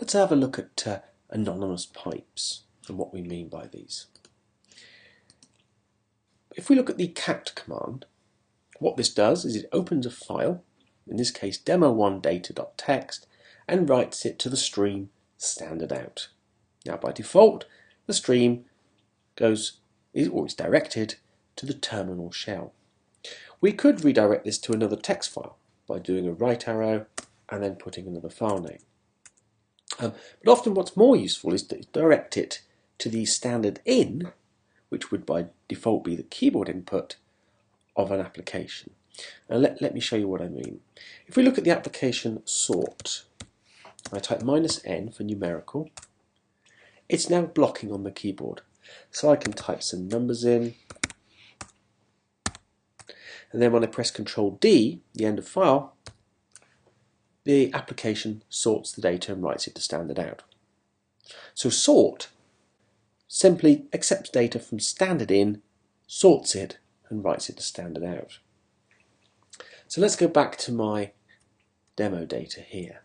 Let's have a look at uh, anonymous pipes and what we mean by these. If we look at the cat command, what this does is it opens a file, in this case demo1data.txt, and writes it to the stream standard out. Now by default, the stream goes is always directed to the terminal shell. We could redirect this to another text file by doing a right arrow and then putting another file name. Um, but often what's more useful is to direct it to the standard in, which would by default be the keyboard input of an application. And let, let me show you what I mean. If we look at the application sort, I type minus n for numerical, it's now blocking on the keyboard. So I can type some numbers in, and then when I press Control D, the end of file, the application sorts the data and writes it to standard out. So sort simply accepts data from standard in, sorts it, and writes it to standard out. So let's go back to my demo data here.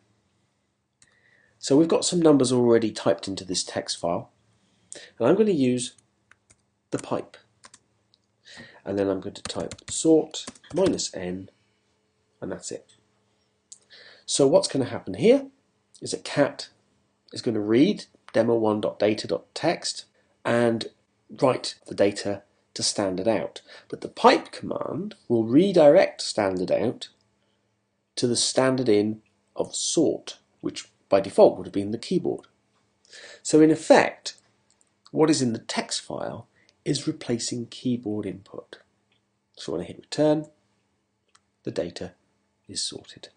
So we've got some numbers already typed into this text file, and I'm going to use the pipe. And then I'm going to type sort minus n, and that's it. So what's going to happen here is that cat is going to read demo1.data.txt and write the data to standard out. But the pipe command will redirect standard out to the standard in of sort, which by default would have been the keyboard. So in effect, what is in the text file is replacing keyboard input. So when I hit return, the data is sorted.